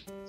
much.